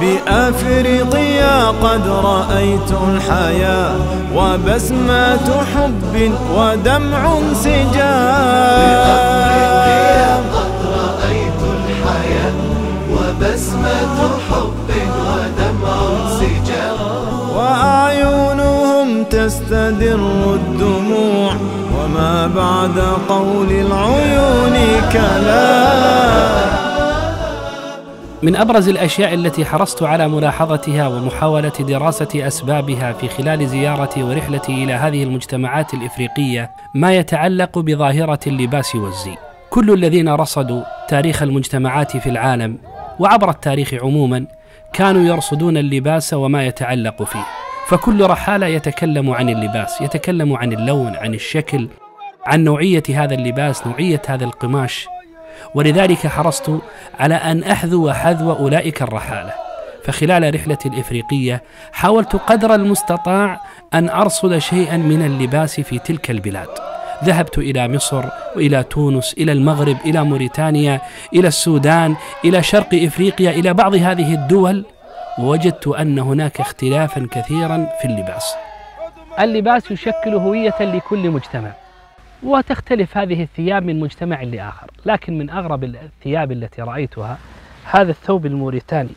بأفريقيا قد رأيت الحياة وبسمة حب ودمع سجاب قد رأيت الحياة وبسمة حب ودمع تستدر وما بعد قول العيون كلام من أبرز الأشياء التي حرصت على ملاحظتها ومحاولة دراسة أسبابها في خلال زيارتي ورحلتي إلى هذه المجتمعات الإفريقية ما يتعلق بظاهرة اللباس والزي. كل الذين رصدوا تاريخ المجتمعات في العالم وعبر التاريخ عموما كانوا يرصدون اللباس وما يتعلق فيه. فكل رحالة يتكلم عن اللباس، يتكلم عن اللون، عن الشكل، عن نوعية هذا اللباس، نوعية هذا القماش. ولذلك حرصت على أن أحذو حذو أولئك الرحالة. فخلال رحلتي الإفريقية حاولت قدر المستطاع أن أرصد شيئا من اللباس في تلك البلاد. ذهبت إلى مصر وإلى تونس إلى المغرب إلى موريتانيا إلى السودان إلى شرق إفريقيا إلى بعض هذه الدول. ووجدت أن هناك اختلافا كثيرا في اللباس. اللباس يشكل هوية لكل مجتمع. وتختلف هذه الثياب من مجتمع لآخر. لكن من أغرب الثياب التي رأيتها هذا الثوب الموريتاني.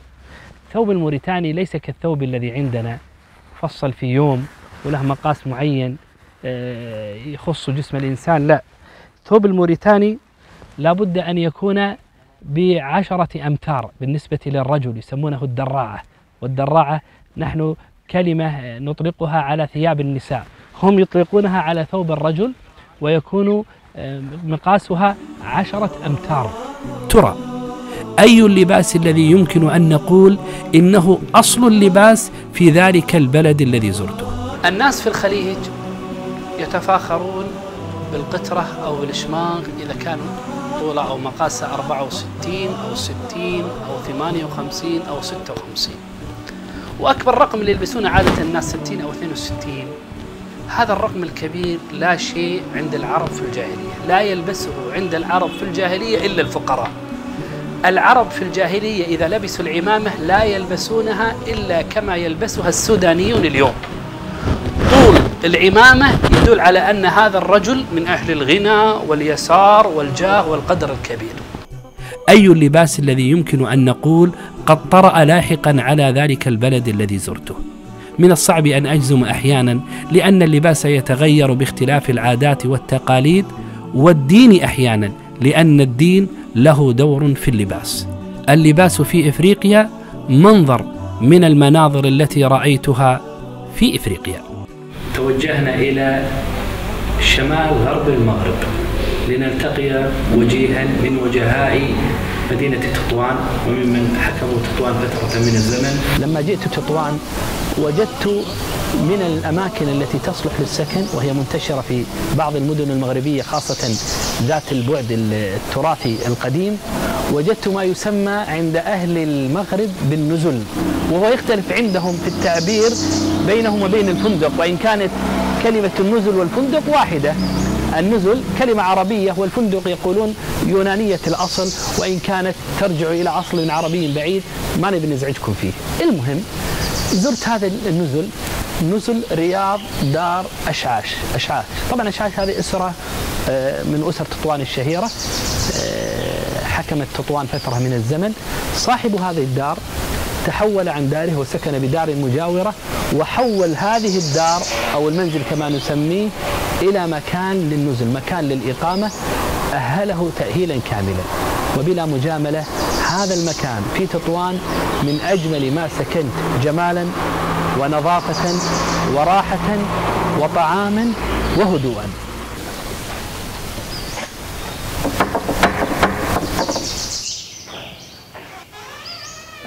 الثوب الموريتاني ليس كالثوب الذي عندنا. فصل في يوم وله مقاس معين آه، يخص جسم الإنسان. لا. الثوب الموريتاني لابد أن يكون بعشرة أمتار بالنسبة للرجل يسمونه الدراعة. والدراعة نحن كلمة نطلقها على ثياب النساء. هم يطلقونها على ثوب الرجل ويكون آه، مقاسها عشرة أمتار. ترى أي اللباس الذي يمكن أن نقول إنه أصل اللباس في ذلك البلد الذي زرته؟ الناس في الخليج يتفاخرون بالقطرة أو بالإشماغ إذا كان طوله أو مقاسه 64 أو 60 أو 58 أو 56 وأكبر رقم اللي يلبسونه عادة الناس 60 أو 62 هذا الرقم الكبير لا شيء عند العرب في الجاهلية لا يلبسه عند العرب في الجاهلية إلا الفقراء. العرب في الجاهلية إذا لبسوا العمامة لا يلبسونها إلا كما يلبسها السودانيون اليوم. طول العمامة يدل على أن هذا الرجل من أهل الغنى واليسار والجاه والقدر الكبير. أي اللباس الذي يمكن أن نقول قد طرأ لاحقا على ذلك البلد الذي زرته؟ من الصعب أن أجزم أحيانا لأن اللباس يتغير باختلاف العادات والتقاليد والدين أحيانا لأن الدين له دور في اللباس. اللباس في إفريقيا منظر من المناظر التي رأيتها في إفريقيا. توجهنا إلى شمال غرب المغرب لنلتقي وجيها من وجهاء مدينة تطوان وممن حكموا تطوان فترة من الزمن. لما جئت تطوان وجدت من الأماكن التي تصلح للسكن وهي منتشرة في بعض المدن المغربية خاصة ذات البعد التراثي القديم. وجدت ما يسمى عند أهل المغرب بالنزل وهو يختلف عندهم في التعبير بينهم وبين الفندق. وإن كانت كلمة النزل والفندق واحدة النزل كلمة عربية والفندق يقولون يونانية الأصل وإن كانت ترجع إلى أصل عربي بعيد ما نبي نزعجكم فيه. المهم زرت هذا النزل نزل رياض دار أشعاش أشعاش. طبعا أشعاش هذه أسرة آه، من أسر تطوان الشهيرة آه، حكمت تطوان فترة من الزمن. صاحب هذه الدار تحول عن داره وسكن بدار مجاورة وحول هذه الدار أو المنزل كما نسميه إلى مكان للنزل مكان للإقامة أهله تأهيلا كاملا. وبلا مجاملة هذا المكان في تطوان من أجمل ما سكنت جمالا ونظافة وراحة وطعاما وهدوءا.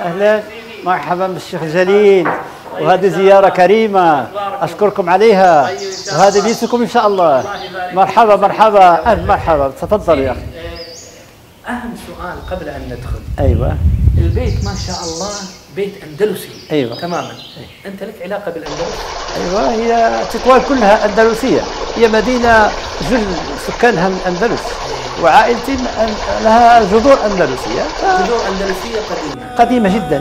أهلا مرحبا بالشيخ جليل. وهذه زيارة كريمة. أشكركم عليها. وهذا بيتكم إن شاء الله. مرحبا مرحبا. أهلا مرحبا. تفضل يا أخي. أهم سؤال قبل أن ندخل. أيوة. البيت ما شاء الله بيت أندلسي. أيوة. تماما. أنت لك علاقة بالأندلس؟ أيوة هي تطوان كلها أندلسية. هي مدينة جل سكانها من الأندلس وعائلتي لها جذور أندلسية. جذور أندلسية قديمة. قديمة جدا.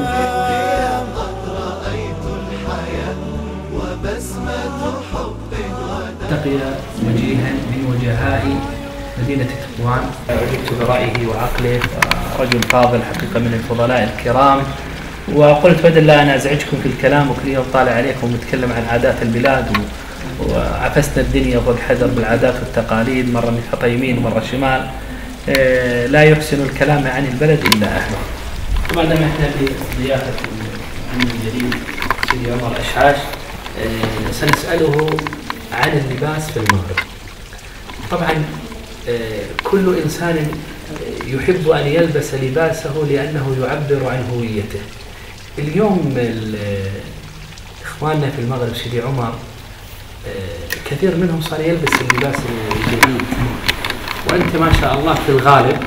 تقي وجيها من وجهاء مدينة تطوان أعجبت برأيه وعقله. رجل فاضل حقيقة من الفضلاء الكرام. وقلت بدل لا أنا أزعجكم في الكلام وكل يوم طالع عليكم ونتكلم عن عادات البلاد. وعفسنا الدنيا فوق حذر بالعادات والتقاليد مرة نحطها يمين ومرة شمال. آه، لا يحسن الكلام عن البلد إلا أهله. وما دام إحنا في ضيافة العم الجليل سيدي عمر أشعاش آه، سنسأله عن اللباس في المغرب. طبعا آه، كل إنسان يحب أن يلبس لباسه لأنه يعبر عن هويته. اليوم ال- آه، إخواننا في المغرب سيدي عمر آه، كثير منهم صار يلبس اللباس الجديد. وأنت ما شاء الله في الغالب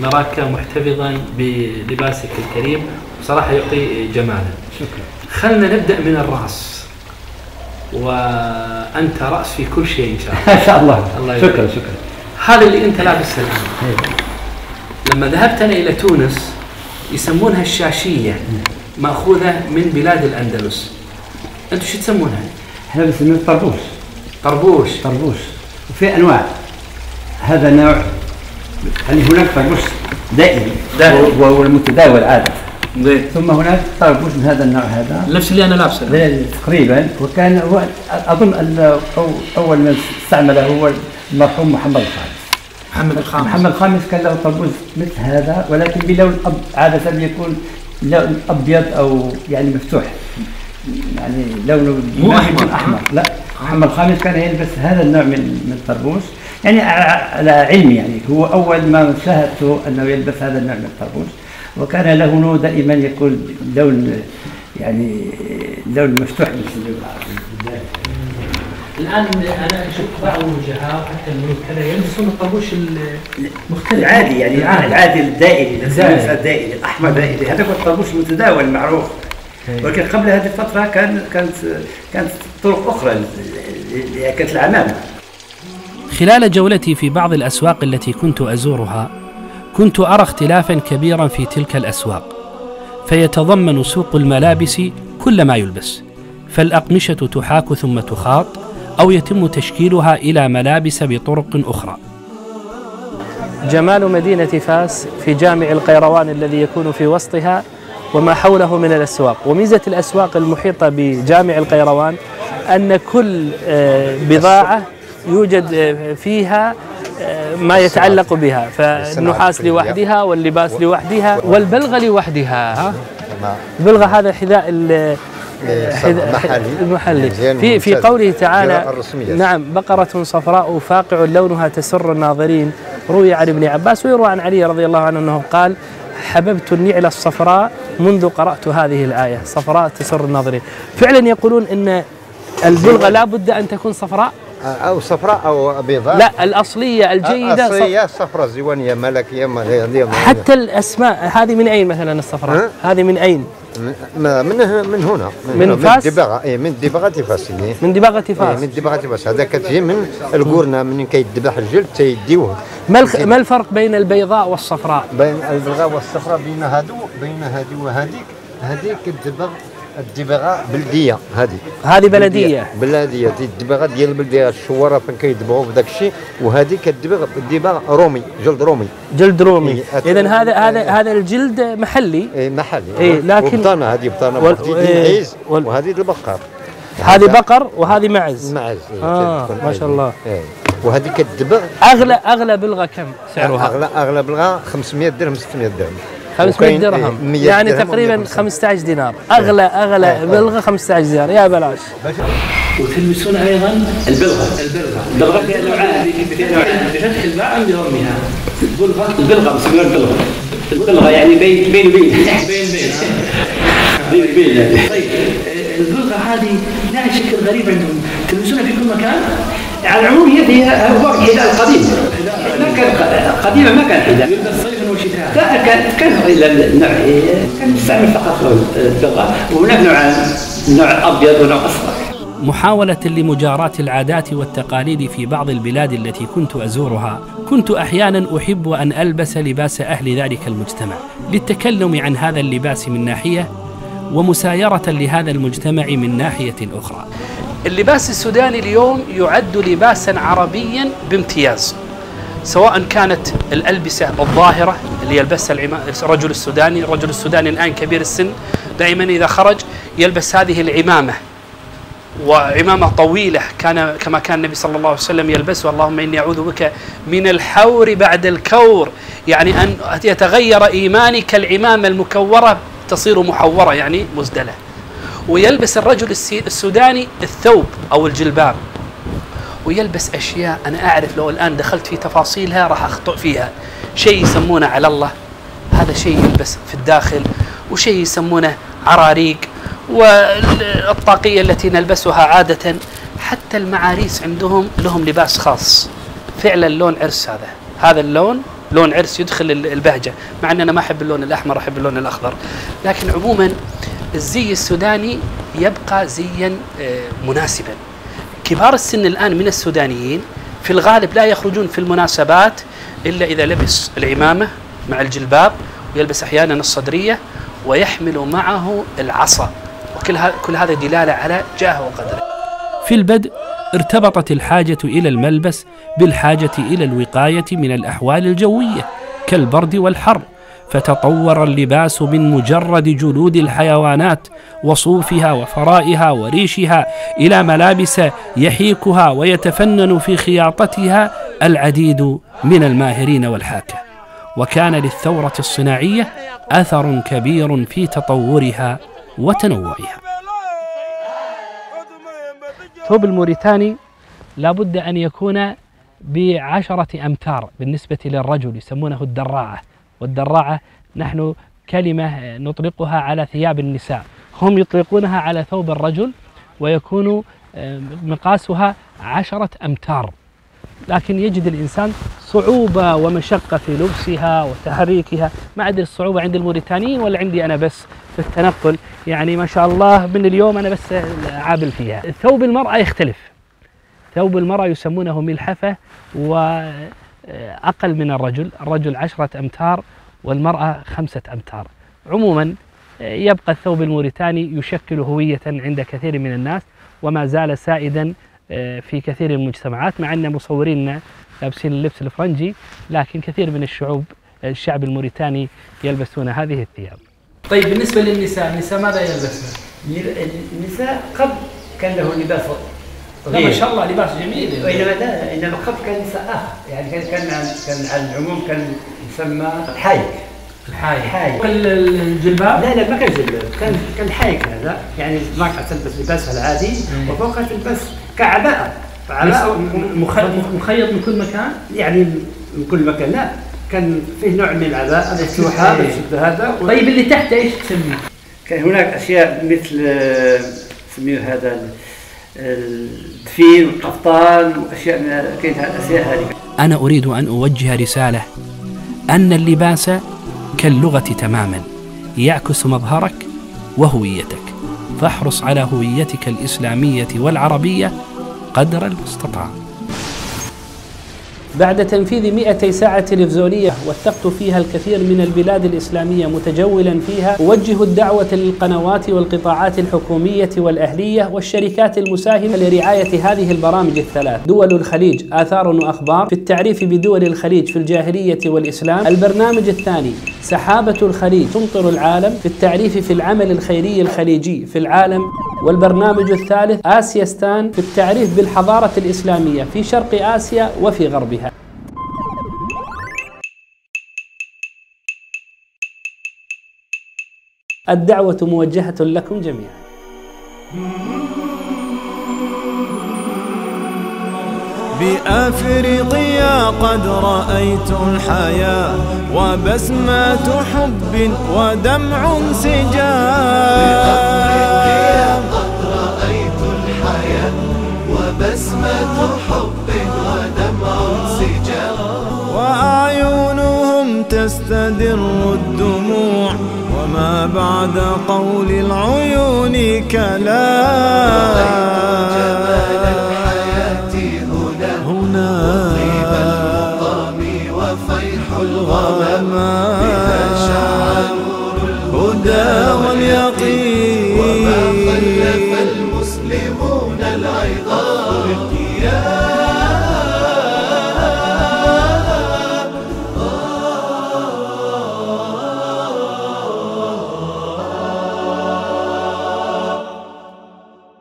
نراك محتفظا بلباسك الكريم. بصراحة يعطي جمالا. شكرا. خلنا نبدأ من الرأس. وأنت رأس في كل شيء إن شاء الله. ما شاء الله. الله يبارك. شكرا شكرا. هذا اللي أنت لابسه الآن. لما ذهبت أنا إلى تونس يسمونها الشاشية مأخوذة من بلاد الأندلس. أنتم شو تسمونها؟ إحنا بنسميه طربوش. طربوش. طربوش. وفي أنواع. هذا نوع. يعني هناك طربوش دائري دائري. وهو المتداول زين. ثم هناك طربوش من هذا النوع هذا. نفس اللي أنا لابسه. تقريبا. وكان هو أظن أو- أول من استعمله هو المرحوم محمد الخامس. محمد الخامس. محمد الخامس كان له طربوش مثل هذا ولكن بلون أب عادة بيكون لون أبيض أو يعني مفتوح. يعني لونه مو. يكون أحمر. لا محمد الخامس كان يلبس هذا النوع من من الطربوش يعني على علم يعني. هو أول ما شاهدته أنه يلبس هذا النوع من الطربوش وكان لونه دائما يكون لون يعني لون مفتوح. مثل الآن أنا أشوف بعض الوجهاء وحتى الملوك كذا يلبسون الطربوش المختلف. العادي يعني العادي. العادي الدائري الدائري. الدائري الأحمر الدائري هذا هو الطربوش المتداول المعروف ولكن قبل هذه الفترة كان كانت كانت طرق أخرى اللي كانت العمامة. خلال جولتي في بعض الأسواق التي كنت أزورها كنت أرى اختلافا كبيرا في تلك الأسواق. فيتضمن سوق الملابس كل ما يلبس. فالأقمشة تحاك ثم تخاط أو يتم تشكيلها إلى ملابس بطرق أخرى. جمال مدينة فاس في جامع القيروان الذي يكون في وسطها وما حوله من الأسواق. وميزة الأسواق المحيطة بجامع القيروان أن كل آه، بضاعة يوجد آه، فيها ما يتعلق بها فالنحاس لوحدها واللباس لوحدها والبلغة لوحدها ها؟ البلغة هذا حذاء محلي. المحلي. زين في في. قوله تعالى. نعم بقرة صفراء فاقع لونها تسر الناظرين. روي عن ابن عباس ويروى عن علي رضي الله عنه أنه قال حببت النعل الصفراء منذ قرأت هذه الآية. صفراء تسر الناظرين. فعلا يقولون إن البلغة لا بد أن تكون صفراء؟ أو صفراء أو بيضاء. لا الأصلية الجيدة صف... اصليه صفراء زوانيه ملكية هي حتى الأسماء هذه من أين مثلا الصفراء؟ هذه من أين؟ من من من هنا من هنا، فاس؟ من دباغة اي من دباغة فاس إيه. من دباغة إيه، فاس من دباغة فاس. هذا كتجي من القرنة من كيذبح الجلد تيديوه. ما, الخ... ما الفرق بين البيضاء والصفراء؟ بين البلغاء والصفراء بين هادو بين هذه وهذيك هذيك الدباغ الدباغه بلدية. هذه. هذه بلدية. بلدية. دي الدباغه ديال البلدية الشوارة فين كيدبغوا في داك الشيء وهذه كدبغ الدباغ رومي جلد رومي. جلد رومي. إيه، اذا هذا هذا إيه. هذا الجلد محلي. إيه محلي. إيه، لكن- وبطانة هذه بطانة وال- وال... إيه، وال- وهذه البقر. هذه بقر وهذه معز. معز إيه، آه، ما شاء. الله. إيه. وهذه كدبغ. اغلى أغلى بلغة كم سعرها؟ اغلى أغلى بلغة 500 درهم 600 درهم. 500 وكاين، إيه، درهم 100 يعني درهم تقريبا و150. 15 دينار اغلى اغلى إيه. بلغه 15 دينار يا بلاش وتلبسون أيضا البلغه البلغه البلغه فيها نوعان فيها نوعان بفتح الباء عند ضمها البلغه البلغه مسميها البلغه البلغه يعني بين بين بين بين بين بين بين يعني طيب البلغه هذه لها شكل غريب عندهم تلبسونها في كل مكان على العموم هي هي هو الحذاء القديم ما كان قديما ما كان حذاء كان كان إلى النوع كان يستعمل فقط البلغه وهناك نوعان نوع أبيض ونوع أصفر محاولة لمجاراة العادات والتقاليد في بعض البلاد التي كنت أزورها كنت أحيانا أحب أن ألبس لباس أهل ذلك المجتمع للتكلم عن هذا اللباس من ناحية ومسايرة لهذا المجتمع من ناحية أخرى. اللباس السوداني اليوم يعد لباسا عربيا بامتياز. سواء كانت الألبسة الظاهرة اللي يلبسها الرجل السوداني الرجل السوداني الآن كبير السن دائما إذا خرج يلبس هذه العمامة. وعمامة طويلة كان كما كان النبي صلى الله عليه وسلم يلبسها اللهم إني أعوذ بك من الحور بعد الكور. يعني أن يتغير إيماني كالعمامة المكورة تصير محورة يعني مزدلة. ويلبس الرجل السوداني الثوب أو الجلباب. ويلبس أشياء أنا أعرف لو الآن دخلت في تفاصيلها راح أخطئ فيها. شيء يسمونه على الله. هذا شيء يلبس في الداخل وشيء يسمونه عراريق والطاقية التي نلبسها عادة. حتى المعاريس عندهم لهم لباس خاص. فعلا لون عرس هذا. هذا اللون لون عرس يدخل البهجة. مع أن أنا ما أحب اللون الأحمر أحب اللون الأخضر. لكن عموما الزي السوداني يبقى زيا آه، مناسبا. كبار السن الآن من السودانيين في الغالب لا يخرجون في المناسبات إلا إذا لبس العمامة مع الجلباب ويلبس أحيانا الصدرية ويحمل معه العصا. وكل كل هذا دلالة على جاه وقدره. في البدء ارتبطت الحاجة إلى الملبس بالحاجة إلى الوقاية من الأحوال الجوية كالبرد والحر. فتطور اللباس من مجرد جلود الحيوانات وصوفها وفرائها وريشها إلى ملابس يحيكها ويتفنن في خياطتها العديد من الماهرين والحاكه وكان للثورة الصناعية أثر كبير في تطورها وتنوعها. ثوب الموريتاني لابد أن يكون بعشرة أمتار بالنسبة للرجل يسمونه الدراعة. والدراعة نحن كلمة نطلقها على ثياب النساء. هم يطلقونها على ثوب الرجل ويكون آه، مقاسها عشرة أمتار. لكن يجد الإنسان صعوبة ومشقة في لبسها وتحريكها. ما أدري الصعوبة عند الموريتانيين ولا عندي أنا بس في التنقل. يعني ما شاء الله من اليوم أنا بس عابل فيها. ثوب المرأة يختلف. ثوب المرأة يسمونه ملحفة و أقل من الرجل. الرجل عشرة أمتار والمرأة خمسة أمتار. عموما يبقى الثوب الموريتاني يشكل هوية عند كثير من الناس وما زال سائدا آه، في كثير من المجتمعات مع أن مصورينا لابسين اللبس الفرنجي لكن كثير من الشعوب الشعب الموريتاني يلبسون هذه الثياب. طيب بالنسبة للنساء النساء ماذا يلبسن؟ النساء قبل كان له لباس لا ما شاء الله لباس جميل. وإنما إنما قبل كان نساء اخر يعني كان كان كان على العموم كان يسمى حايك الحايك. حايك الجلباب؟ لا لا ما كان جلباب. كان كان حايك هذا. يعني المرأة تلبس لباسها العادي وفوقها تلبس كعباءة عباءة مخيط. من كل مكان؟ يعني من كل مكان. لا كان فيه نوع من العباءة مفتوحة بالشكل هذا. طيب اللي تحت إيش تسميه؟ كان هناك أشياء مثل آه، سميه هذا الدفين والقفطان وأشياء من الاشياء هذه. أنا أريد أن أوجه رسالة. أن اللباس كاللغة تماما. يعكس مظهرك وهويتك. فاحرص على هويتك الإسلامية والعربية قدر المستطاع. بعد تنفيذ 200 ساعة تلفزيونية وثقت فيها الكثير من البلاد الإسلامية متجولا فيها أوجه الدعوة للقنوات والقطاعات الحكومية والأهلية والشركات المساهمة لرعاية هذه البرامج الثلاث. دول الخليج آثار وأخبار في التعريف بدول الخليج في الجاهلية والإسلام. البرنامج الثاني سحابة الخليج تمطر العالم في التعريف في العمل الخيري الخليجي في العالم. والبرنامج الثالث آسيستان في التعريف بالحضارة الإسلامية في شرق آسيا وفي غربها. الدعوة موجهة لكم جميعا. بأفريقيا قد رأيت الحياة وبسمة حب ودمع سجاب تستدر الدموع وما بعد قول العيون كلام.